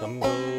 咁高。